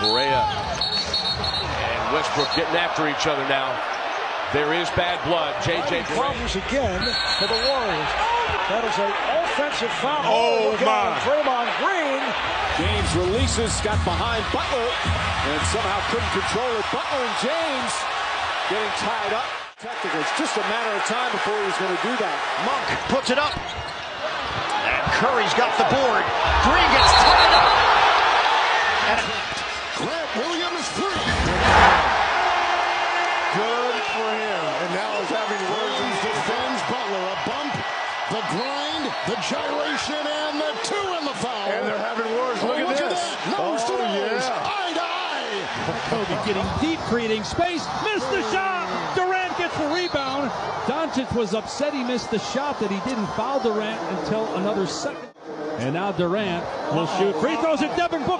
Correa and Westbrook getting after each other now. There is bad blood. JJ Problems again for the Warriors. That is an offensive foul. Oh, look out. my. Draymond Green. James releases, got behind Butler, and somehow couldn't control it. Butler and James getting tied up. Technical. It's just a matter of time before he's going to do that. Monk puts it up. And Curry's got the board. Green gets tied up. And Grant Williams three. Good for him. And now is having words and defends Butler. A bump, the grind, the gyration, and the two in the foul. And they're having words. Look, Oh, at this. that. Nose to oh, nose. yeah. Eye to eye. Kobe getting deep, creating space, missed the shot. Durant gets the rebound. Doncic was upset he missed the shot that he didn't foul Durant until another second. And now Durant will shoot free throws at Devin Booker.